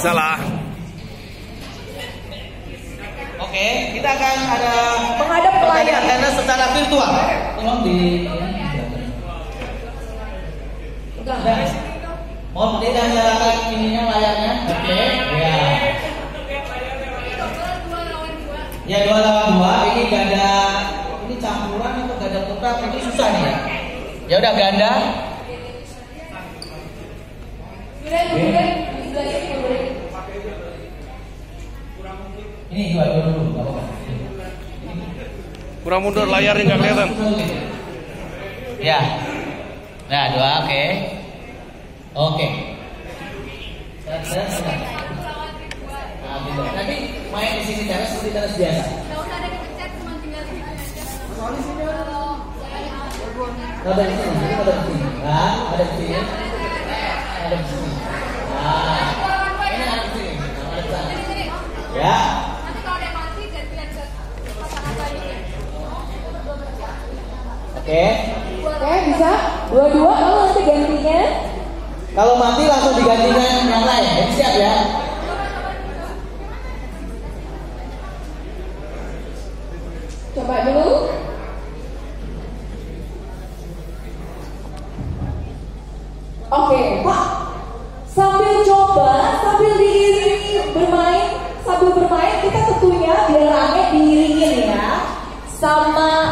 Salah. Oke, kita akan ada Menghadap pertandingan tenis secara virtual. Tolong di Mohon tidak nyalakan ininya layarnya. Oke. Ya. Ya dua lawan dua. Ini gak ada ini campuran atau gak ada putar ini susah nih ya. Ya udah ganda. Ini dua dua dulu. nggak apa-apa. Kurang mundur layarnya nggak kelihatan. Ya. Nah, dua, oke. Oke. Set, set, set. Nah, gitu. Nanti main di sini seperti tenis biasa. Ada di sini, ini ada di sini. Nah, ada di sini. Ada di sini. Nah, ini ada di sini. Nah, ada di sana. Ya. Oke. Oke, bisa. Dua-dua kalau nanti gantinya. Kalau mati langsung digantikan yang lain. Jadi siap ya. Coba dulu. Oke, Pak. Sambil coba, sambil diiringi bermain, sambil bermain kita tentunya biar rame diiringin ya sama.